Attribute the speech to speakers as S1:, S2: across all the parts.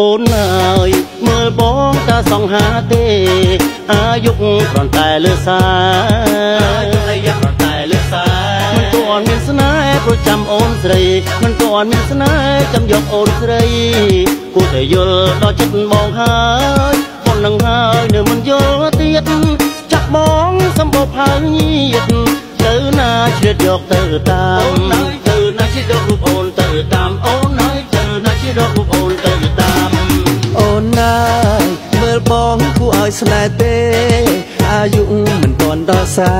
S1: អូនអើយមើលបងតើសង្ហាទេ អាយុគ្រាន់តែលើសាអាយុគ្រាន់តែលើសាមិនទាន់មានស្នេហ៍ប្រចាំអូនស្រី មិនទាន់មានស្នេហ៍ចាំយកអូនស្រីគួរតែយល់ដល់ចិត្តបងហើយប៉ុណ្ណឹងហើយនៅមិនយល់ទៀតចាក់បងសម្បូរផៅញាតទៅណាជ្រៀតយកទៅតាម
S2: គួរឲ្យស្នេហ៍ទេអាយុមិនទាន់ដល់សែ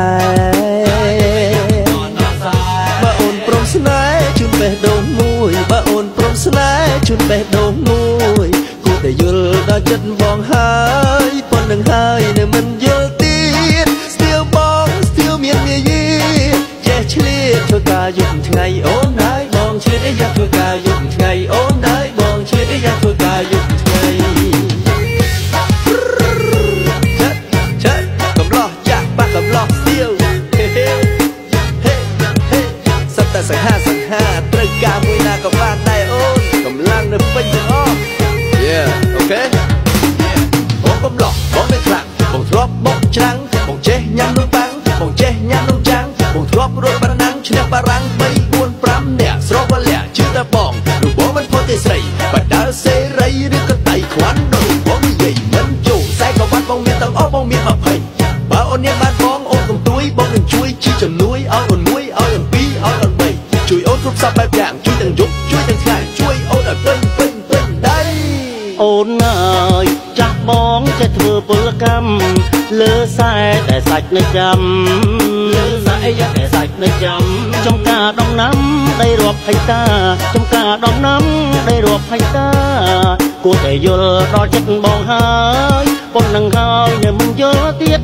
S2: បើអូនព្រមស្នេហ៍ជូនបេះដូងមួយបើអូនព្រមស្នេហ៍ជូនបេះដូងមួយគួរតែយល់ដល់ចិត្តបងហើយប៉ុណ្្នឹងហើយនៅមិនយល់ សត្វតែសង្ហាសង្ហាត្រូវការមួយណាក៏បានដែរអូនកម្លាំងនៅពេញទាំងអស់ Yeah okay បងកំឡោះបងនៅខ្លាំងបងធ្លាប់បុកច្រាំងបងចេះញ៉ាំនំប៉័ងបងចេះញ៉ាំនំចាំងបងធ្លាប់រត់បារាំងឈ្នះបារាំង3 4 5នាក់ស្រកវលាក់ជឿតែបងលោកបងមិនផុតទេស្រីបើដើរសេរីឬក៏តៃខ្វាន់ដូចបងនិយាយមិនជោខ្សែក៏បាត់បងមានទាំងអស់បងមាន20បើអូនញ៉ាំបានបងអូន គ្រប់សពបែបយ៉ាងជួយទាំងយប់ជួយទាំងថ្ងៃជួយអូនឲ្យពេញពេញពេញដៃ
S1: អូនអើយចាស់បងចេះធ្វើពលកម្មលើខ្សែតែសាច់នៅចាំលើខ្សែតែសាច់នៅចាំចំការដំណាំដីរាប់ហិកតាចំការដំណាំដីរាប់ហិកតាគួរតែយល់ដល់ចិត្តបងហើយប៉ុណ្ណឹងហើយនៅមិនយល់ទៀត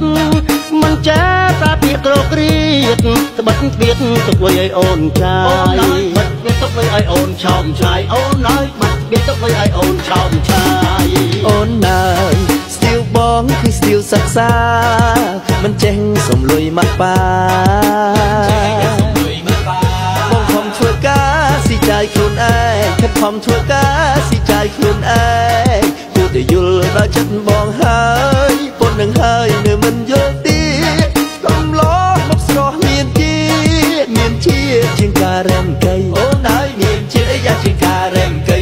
S1: មិនចាតាពីក្រក្រៀ តត្បិតគៀតទុកໄວឲ្យអូនចាយអូនហើយបាត់គៀតទុកໄວឲ្យអូនឆោមឆាយអូនហើយបាត់គៀតទុកໄວឲ្យអូនឆោមឆាយ
S2: អូនណើយស្ទៀវបងគឺស្ទៀវសិក្សាមិនចេះសំលុយមកប៉ាបងខំធ្វើការស៊ីចាយខ្លួនឯងខិតខំធ្វើការ ជាមាន